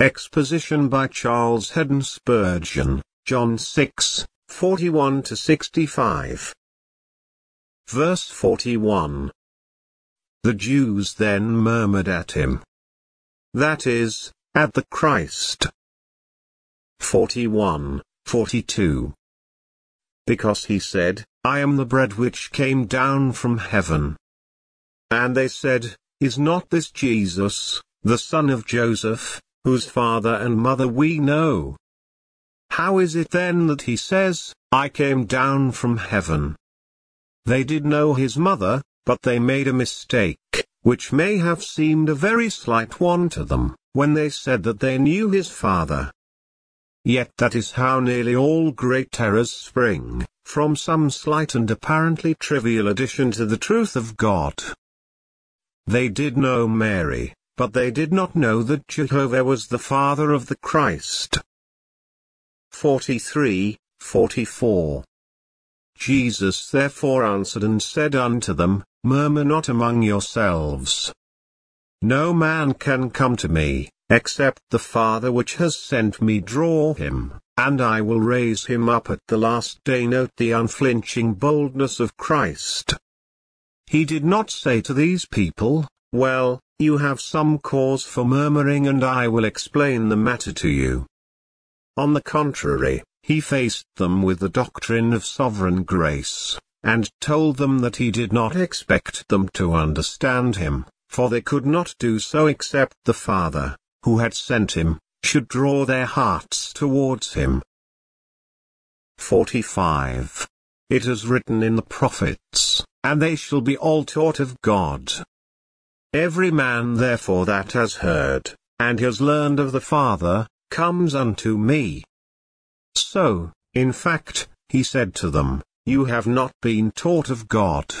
Exposition by Charles Haddon Spurgeon, John 6, 41 to 65. Verse 41. The Jews then murmured at him. That is, at the Christ. 41, 42. Because he said, I am the bread which came down from heaven. And they said, Is not this Jesus, the son of Joseph, whose father and mother we know? How is it then that he says, I came down from heaven? They did know his mother, but they made a mistake, which may have seemed a very slight one to them, when they said that they knew his father. Yet that is how nearly all great errors spring, from some slight and apparently trivial addition to the truth of God. They did know Mary, but they did not know that Jehovah was the father of the Christ. 43, 44. Jesus therefore answered and said unto them, Murmur not among yourselves. No man can come to me, except the Father which has sent me draw him, and I will raise him up at the last day. Note the unflinching boldness of Christ. He did not say to these people, Well, you have some cause for murmuring and I will explain the matter to you. On the contrary, he faced them with the doctrine of sovereign grace, and told them that he did not expect them to understand him, for they could not do so except the Father, who had sent him, should draw their hearts towards him. 45. It is written in the prophets, and they shall be all taught of God. Every man therefore that has heard, and has learned of the Father, comes unto me. So, in fact, he said to them, You have not been taught of God.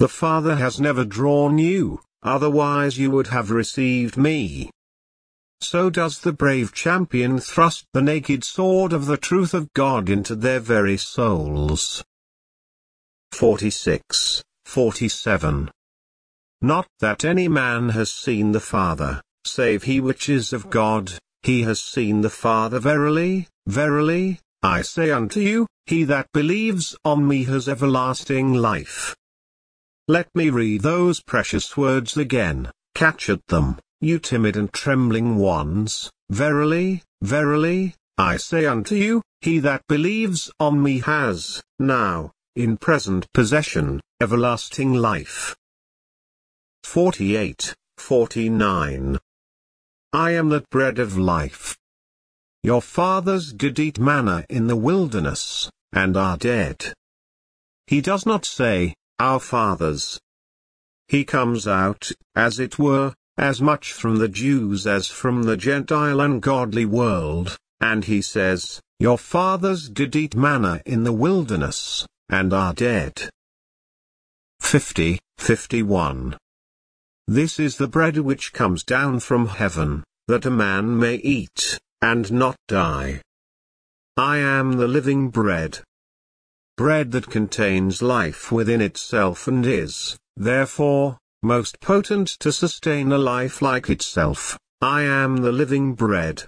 The Father has never drawn you, otherwise you would have received me. So does the brave champion thrust the naked sword of the truth of God into their very souls. 46, 47. Not that any man has seen the Father, save he which is of God, he has seen the Father verily, verily, I say unto you, he that believes on me has everlasting life. Let me read those precious words again, catch at them, you timid and trembling ones, verily, verily, I say unto you, he that believes on me has, now, in present possession, everlasting life. 48, 49. I am that bread of life. Your fathers did eat manna in the wilderness, and are dead. He does not say, our fathers. He comes out, as it were, as much from the Jews as from the Gentile ungodly world, and he says, Your fathers did eat manna in the wilderness, and are dead. 50, 51. This is the bread which comes down from heaven, that a man may eat, and not die. I am the living bread. Bread that contains life within itself and is, therefore, most potent to sustain a life like itself. I am the living bread.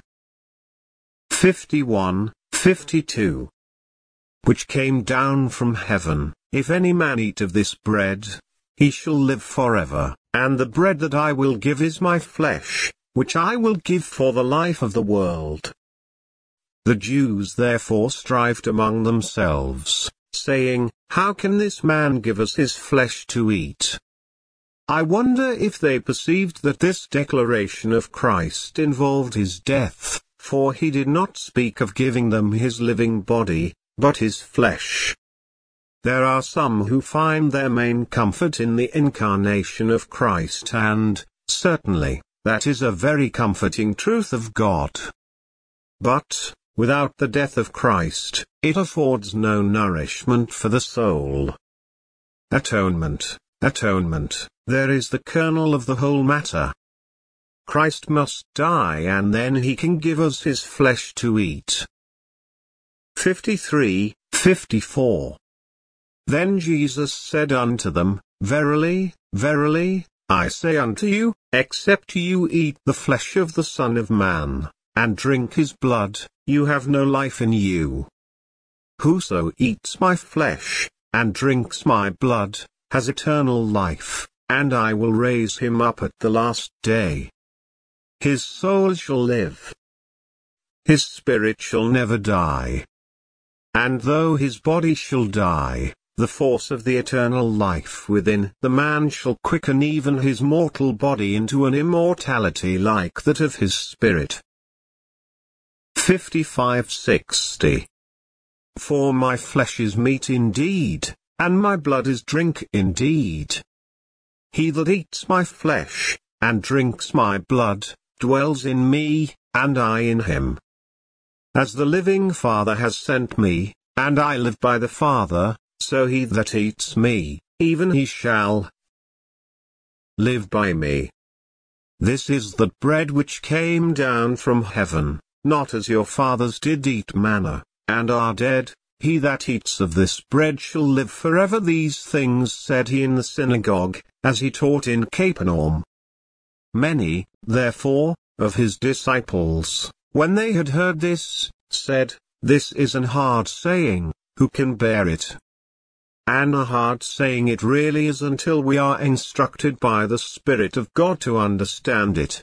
51, 52. Which came down from heaven, if any man eat of this bread, he shall live forever. And the bread that I will give is my flesh, which I will give for the life of the world. The Jews therefore strived among themselves, saying, How can this man give us his flesh to eat? I wonder if they perceived that this declaration of Christ involved his death, for he did not speak of giving them his living body, but his flesh. There are some who find their main comfort in the incarnation of Christ and, certainly, that is a very comforting truth of God. But, without the death of Christ, it affords no nourishment for the soul. Atonement, atonement, there is the kernel of the whole matter. Christ must die and then he can give us his flesh to eat. 53, 54. Then Jesus said unto them, Verily, verily, I say unto you, except you eat the flesh of the Son of Man, and drink his blood, you have no life in you. Whoso eats my flesh, and drinks my blood, has eternal life, and I will raise him up at the last day. His soul shall live. His spirit shall never die. And though his body shall die, the force of the eternal life within the man shall quicken even his mortal body into an immortality like that of his spirit. 5560. For my flesh is meat indeed, and my blood is drink indeed. He that eats my flesh, and drinks my blood, dwells in me, and I in him. As the living Father has sent me, and I live by the Father, so he that eats me, even he shall live by me. This is the bread which came down from heaven, not as your fathers did eat manna, and are dead, he that eats of this bread shall live forever. These things said he in the synagogue, as he taught in Capernaum. Many, therefore, of his disciples, when they had heard this, said, This is an hard saying, who can bear it? And a hard saying it really is until we are instructed by the Spirit of God to understand it.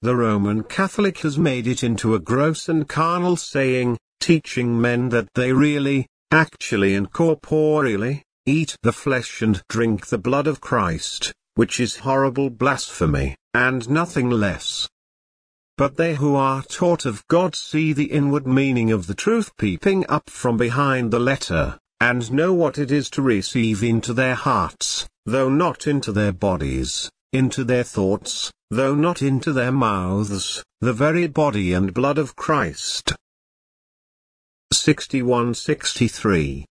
The Roman Catholic has made it into a gross and carnal saying, teaching men that they really, actually and corporeally, eat the flesh and drink the blood of Christ, which is horrible blasphemy, and nothing less. But they who are taught of God see the inward meaning of the truth peeping up from behind the letter, and know what it is to receive into their hearts, though not into their bodies, into their thoughts, though not into their mouths, the very body and blood of Christ. 61-63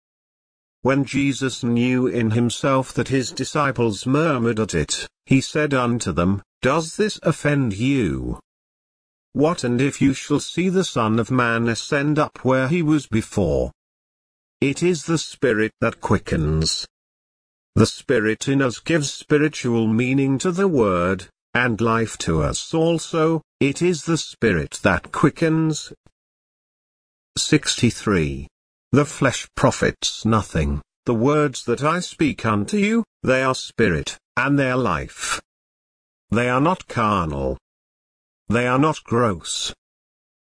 When Jesus knew in himself that his disciples murmured at it, he said unto them, Does this offend you? What and if you shall see the Son of Man ascend up where he was before? It is the Spirit that quickens. The Spirit in us gives spiritual meaning to the Word, and life to us also, it is the Spirit that quickens, 63. The flesh profits nothing, the words that I speak unto you, they are spirit, and they are life. They are not carnal. They are not gross.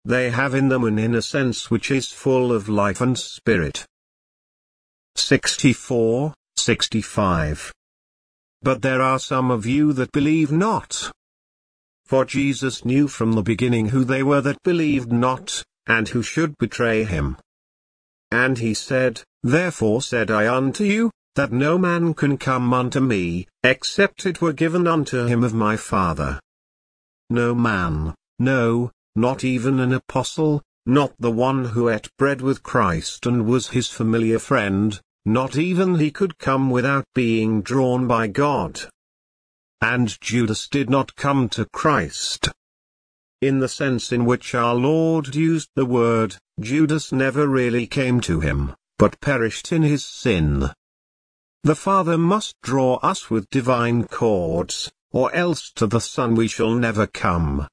They have in them an inner sense which is full of life and spirit. 64, 65. But there are some of you that believe not. For Jesus knew from the beginning who they were that believed not, and who should betray him. And he said, Therefore said I unto you, that no man can come unto me, except it were given unto him of my Father. No man, no, not even an apostle, not the one who ate bread with Christ and was his familiar friend, not even he could come without being drawn by God. And Judas did not come to Christ, in the sense in which our Lord used the word, Judas never really came to him, but perished in his sin. The Father must draw us with divine cords, or else to the Son we shall never come.